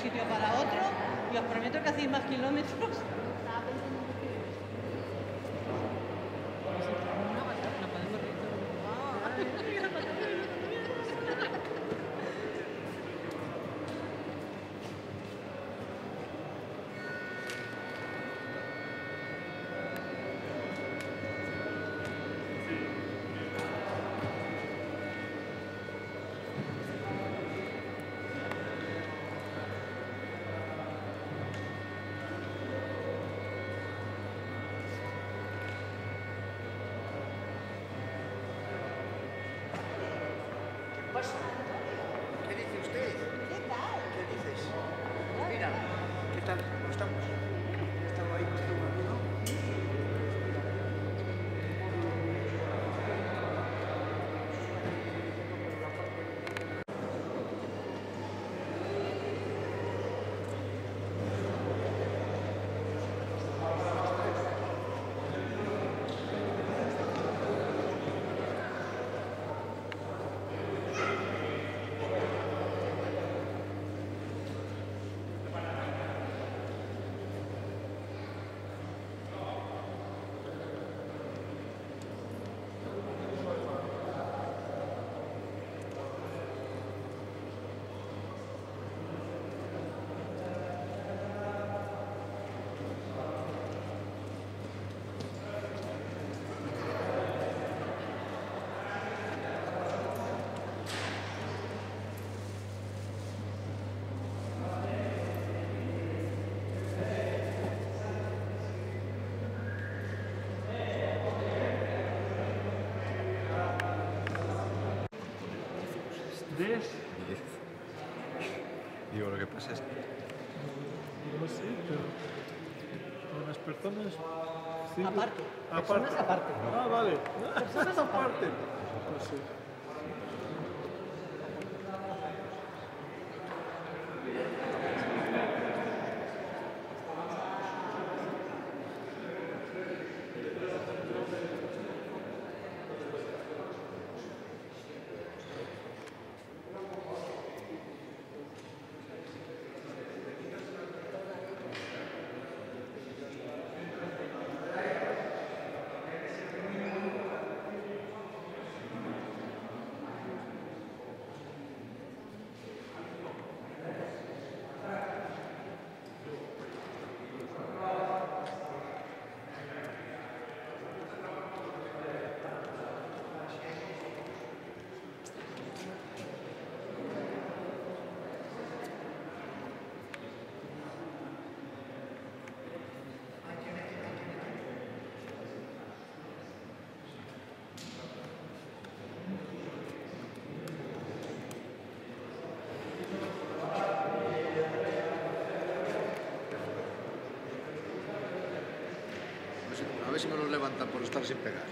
sitio para otro y os prometo que hacéis más kilómetros. ¿Qué ¿Ves? Digo, lo que pasa es que No sé, pero las personas... Aparte, aparte. personas aparte. Ah, vale. Personas aparte. No sé. A ver si me lo levantan por estar sin pegar.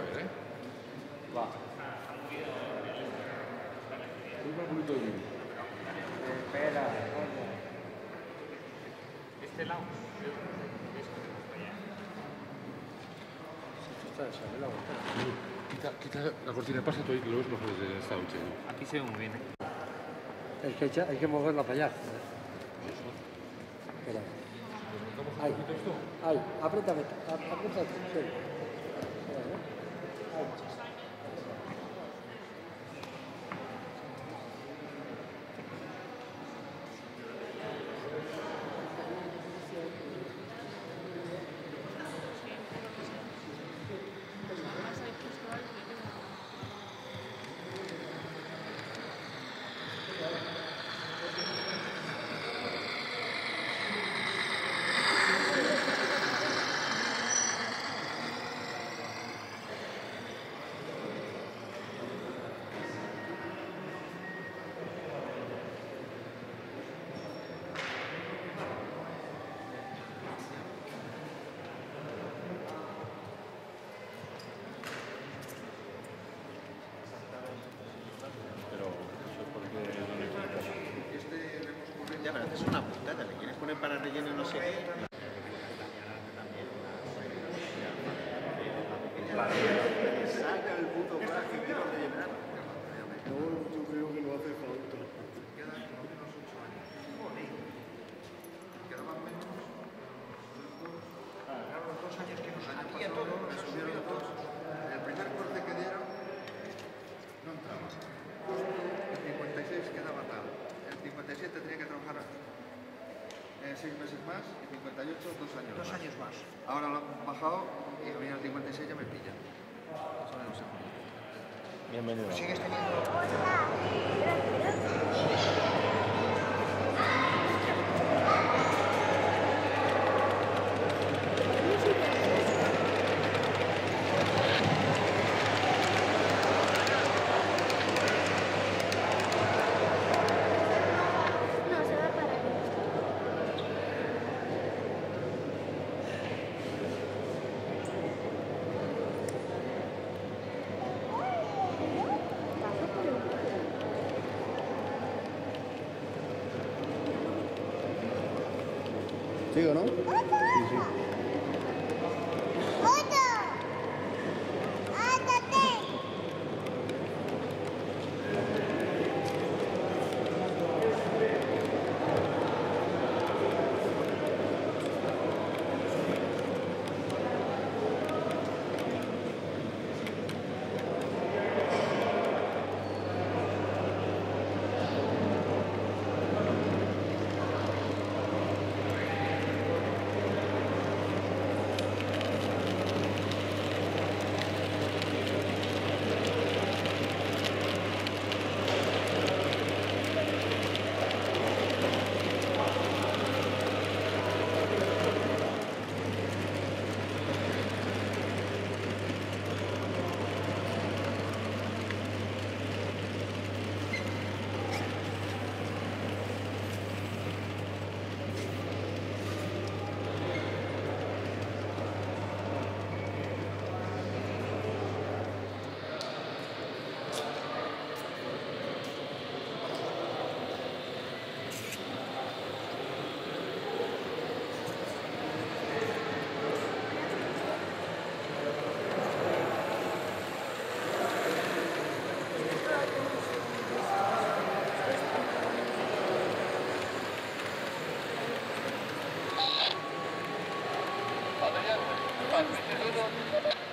Ver, ¿eh? Va. Un poquito de vino. Espera. Este lado. Está esa, el agua. Quita, quita la cortina, pasa tú ahí que lo ves mejor desde esta noche. Aquí se ve muy bien. ¿eh? Hay que, echa- hay que moverla para allá. Espera. Ahí. Ahí. Apriétame. ap- Apriétate. Sí. Ahí. Ya, pero haces una putada, le quieres poner para relleno no sé qué. Saca el puto más que quiero rellenar. No, yo creo que no hace falta. Claro, los dos años que nos han Aquí a todos me subieron dos. El primer corte que dieron no entraba. Justo el 56 quedaba tal. El 57 tenía que trabajar eh, seis meses más y 58 dos años Dos más. años más. Ahora lo han bajado y a mí al 56 ya me pillan. Eso no sé. Bienvenido. Sigues teniendo. No, se va para ¿Sigo, no? Thank you.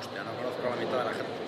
hostia, no conozco a la mitad de la gente.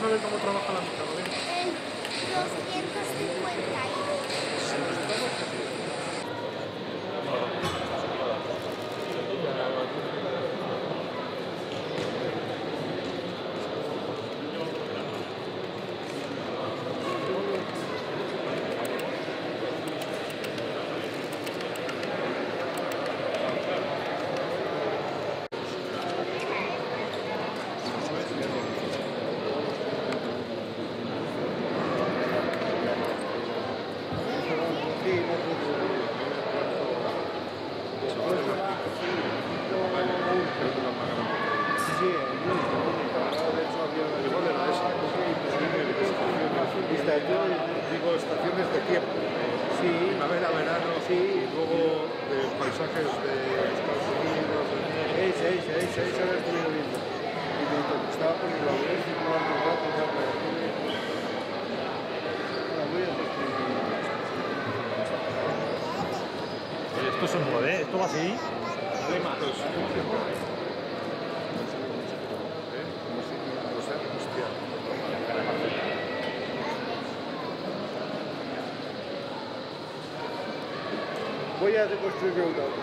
sabe cómo trabaja la Esto es un poder, ¿eh? esto va así. Voy a deconstruir mi auto.